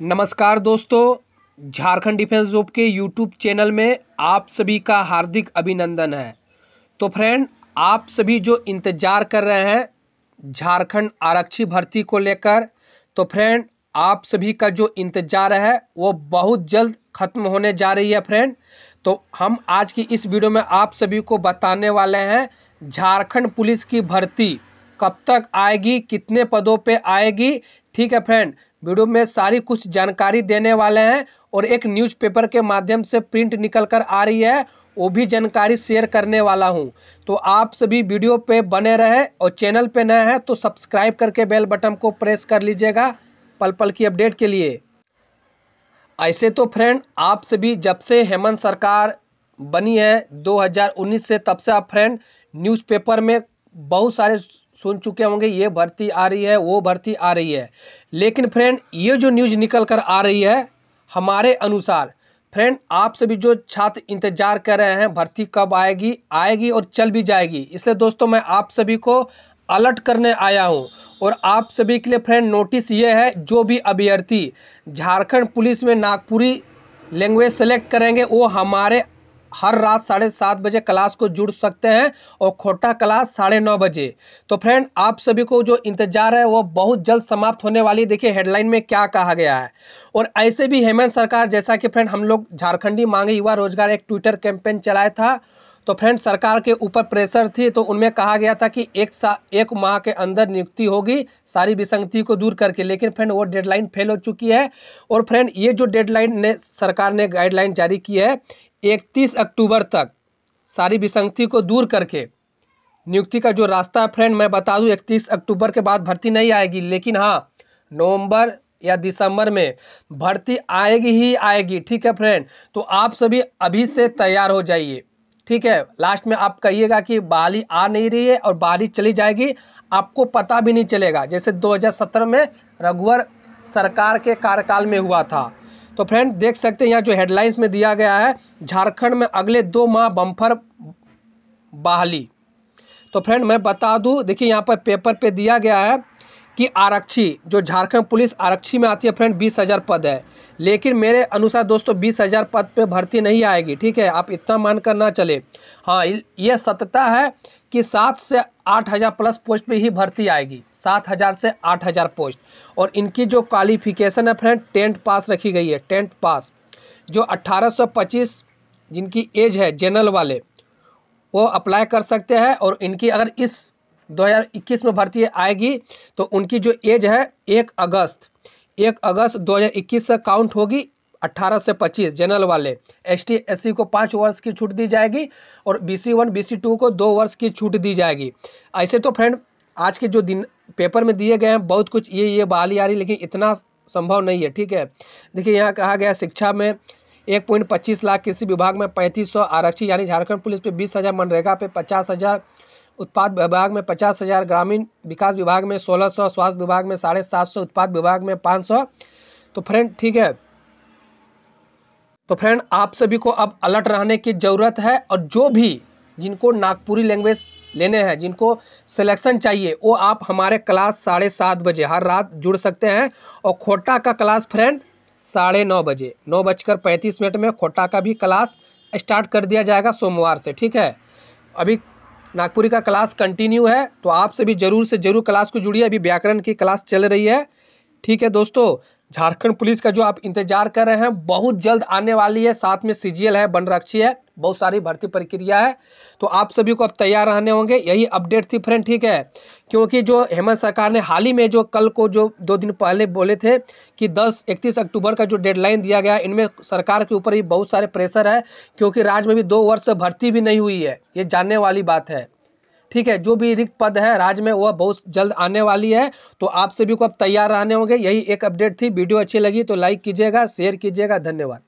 नमस्कार दोस्तों, Jharkhand defence group के यूट्यूब चैनल में आप सभी का हार्दिक अभिनंदन है। तो फ्रेंड आप सभी जो इंतज़ार कर रहे हैं झारखंड आरक्षी भर्ती को लेकर तो फ्रेंड आप सभी का जो इंतज़ार है, वो बहुत जल्द ख़त्म होने जा रही है फ्रेंड तो हम आज की इस वीडियो में आप सभी को बताने वाले हैं, झारखंड पुलिस की भर्ती कब तक आएगी, कितने पदों पे आएगी। ठीक है फ्रेंड वीडियो में सारी कुछ जानकारी देने वाले हैं और एक न्यूज़पेपर के माध्यम से प्रिंट निकल कर आ रही है, वो भी जानकारी शेयर करने वाला हूँ। तो आप सभी वीडियो पे बने रहे और चैनल पे नए हैं तो सब्सक्राइब करके बेल बटन को प्रेस कर लीजिएगा पल पल की अपडेट के लिए। ऐसे तो फ्रेंड आप सभी जब से हेमंत सरकार बनी है 2019 से तब से आप फ्रेंड न्यूज़पेपर में बहुत सारे सुन चुके होंगे, ये भर्ती आ रही है, वो भर्ती आ रही है। लेकिन फ्रेंड, ये जो न्यूज़ निकल कर आ रही है, हमारे अनुसार, फ्रेंड, आप सभी जो छात्र इंतज़ार कर रहे हैं, भर्ती कब आएगी आएगी और चल भी जाएगी। इसलिए दोस्तों, मैं आप सभी को अलर्ट करने आया हूँ और आप सभी के लिए फ्रेंड, नोटिस ये है, जो भी अभ्यर्थी झारखंड पुलिस में नागपुरी लैंग्वेज सेलेक्ट करेंगे, वो हमारे हर रात साढ़े सात बजे क्लास को जुड़ सकते हैं और खोटा क्लास साढ़े नौ बजे। तो फ्रेंड, आप सभी को जो इंतज़ार है, वो बहुत जल्द समाप्त होने वाली देखिए, हेडलाइन में क्या कहा गया है। और ऐसे भी हेमंत सरकार, जैसा कि फ्रेंड, हम लोग झारखंडी मांगे युवा रोज़गार, एक ट्विटर कैंपेन चलाया था। तो फ्रेंड, सरकार के ऊपर प्रेशर थी तो उनमें कहा गया था कि एक सा, एक माह के अंदर नियुक्ति होगी, सारी विसंगति को दूर करके। लेकिन फ्रेंड, वो डेडलाइन फेल हो चुकी है। और फ्रेंड, ये जो डेडलाइन ने, सरकार ने गाइडलाइन जारी की है इकतीस अक्टूबर तक सारी विसंगति को दूर करके नियुक्ति का जो रास्ता है फ्रेंड मैं बता दूँ, इकतीस अक्टूबर के बाद भर्ती नहीं आएगी। लेकिन हाँ नवंबर या दिसंबर में भर्ती आएगी ही आएगी, ठीक है फ्रेंड तो आप सभी अभी से तैयार हो जाइए, ठीक है? लास्ट में आप कहिएगा कि बहाली आ नहीं रही है और बाली चली जाएगी, आपको पता भी नहीं चलेगा। जैसे 2017 में रघुवर सरकार के कार्यकाल में हुआ था। तो फ्रेंड देख सकते हैं, यहाँ जो हेडलाइंस में दिया गया है, झारखंड में अगले दो माह बम्फर बहाली। तो फ्रेंड मैं बता दूँ, देखिए यहाँ पर पेपर पे दिया गया है कि आरक्षी, जो झारखंड पुलिस आरक्षी में आती है फ्रेंड बीस हज़ार पद है। लेकिन मेरे अनुसार दोस्तों, बीस हज़ार पद पे भर्ती नहीं आएगी, ठीक है? आप इतना मान कर ना चले। हाँ ये सत्यता है कि सात से आठ हज़ार प्लस पोस्ट पे ही भर्ती आएगी। सात हज़ार से आठ हज़ार पोस्ट। और इनकी जो क्वालिफिकेशन है फ्रेंड टेंथ पास रखी गई है, टेंथ पास। जो अट्ठारह सौ पच्चीस जिनकी एज है जनरल वाले, वो अप्लाई कर सकते हैं और इनकी अगर इस 2021 में भर्ती आएगी तो उनकी जो एज है, एक अगस्त। एक अगस्त 2021 से काउंट होगी 18 से 25 जनरल वाले। एस टी को पाँच वर्ष की छूट दी जाएगी और B C one B C two को दो वर्ष की छूट दी जाएगी। ऐसे तो फ्रेंड, आज के जो दिन पेपर में दिए गए हैं, बहुत कुछ ये ये बहाली आ रही, लेकिन इतना संभव नहीं है, ठीक है? देखिए, यहाँ कहा गया शिक्षा में एक पॉइंट पच्चीस लाख कृषि विभाग में पैंतीस सौ आरक्षी, यानी झारखंड पुलिस पे बीस हज़ार, मनरेगा पे पचास हज़ार, उत्पाद विभाग में पचास हज़ार, ग्रामीण विकास विभाग में सोलह सौ, स्वास्थ्य विभाग में साढ़े सात सौ, उत्पाद विभाग में पाँच सौ। तो फ्रेंड, ठीक है तो फ्रेंड आप सभी को अब अलर्ट रहने की ज़रूरत है और जो भी जिनको नागपुरी लैंग्वेज लेने हैं, जिनको सिलेक्शन चाहिए, वो आप हमारे क्लास साढ़े सात बजे हर रात जुड़ सकते हैं। और खोटा का क्लास फ्रेंड साढ़े नौ बजे, नौ बजकर पैंतीस मिनट में खोटा का भी क्लास स्टार्ट कर दिया जाएगा सोमवार से, ठीक है? अभी नागपुरी का क्लास कंटिन्यू है तो आप सभी ज़रूर से ज़रूर क्लास को जुड़िए। अभी व्याकरण की क्लास चल रही है, ठीक है दोस्तों? झारखंड पुलिस का जो आप इंतज़ार कर रहे हैं, बहुत जल्द आने वाली है। साथ में सीजीएल है बनरक्षी है, बहुत सारी भर्ती प्रक्रिया है। तो आप सभी को अब तैयार रहने होंगे, यही अपडेट थी फ्रेंड, ठीक है? क्योंकि जो हेमंत सरकार ने हाल ही में जो कल को जो दो दिन पहले बोले थे कि 10 इकतीस अक्टूबर का जो डेडलाइन दिया गया, इनमें सरकार के ऊपर ही बहुत सारे प्रेशर है, क्योंकि राज्य में भी दो वर्ष भर्ती भी नहीं हुई है। ये जानने वाली बात है। ठीक है, जो भी रिक्त पद है राज्य में वह बहुत जल्द आने वाली है तो आप सभी को अब तैयार रहने होंगे। यही एक अपडेट थी, वीडियो अच्छी लगी तो लाइक कीजिएगा, शेयर कीजिएगा, धन्यवाद।